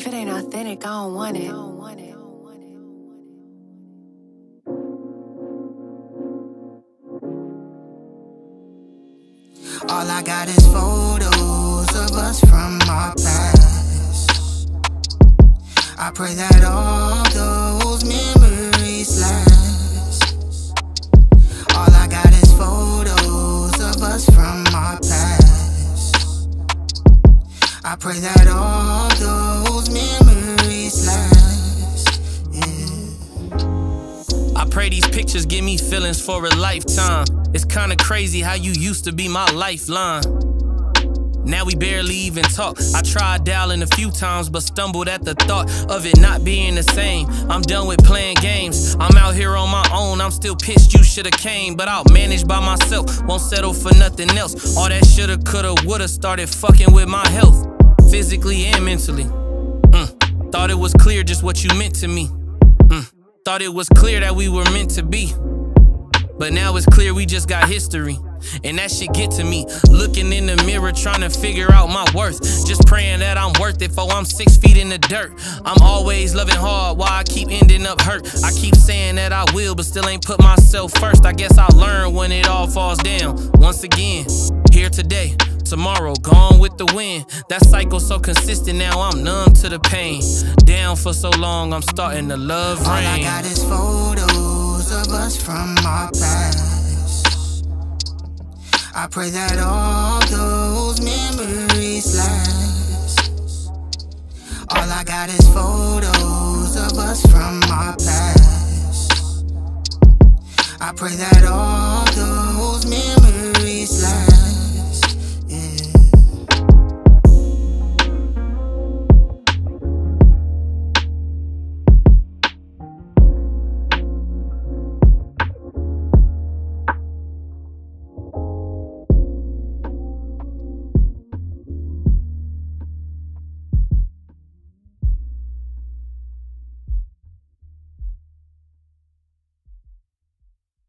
If it ain't authentic, I don't want it. All I got is photos of us from our past. I pray that all those memories last. All I got is photos of us from our past. I pray that all those I pray these pictures give me feelings for a lifetime. It's kinda crazy how you used to be my lifeline. Now we barely even talk. I tried dialing a few times, but stumbled at the thought of it not being the same. I'm done with playing games. I'm out here on my own. I'm still pissed you should've came, but I'll manage by myself. Won't settle for nothing else. All that shoulda, coulda, woulda started fucking with my health, physically and mentally. Mm. Thought it was clear just what you meant to me. Thought it was clear that we were meant to be. But now it's clear we just got history. And that shit get to me. Looking in the mirror, trying to figure out my worth. Just praying that I'm worth it, for I'm six feet in the dirt. I'm always loving hard, while I keep ending up hurt. I keep saying that I will, but still ain't put myself first. I guess I'll learn when it all falls down. Once again, here today, tomorrow, gone with the wind. That cycle so consistent, now I'm numb to the pain. Down for so long, I'm starting to love rain. All I got is photos of us from our past. I pray that all those memories last. All I got is photos of us from our past. I pray that all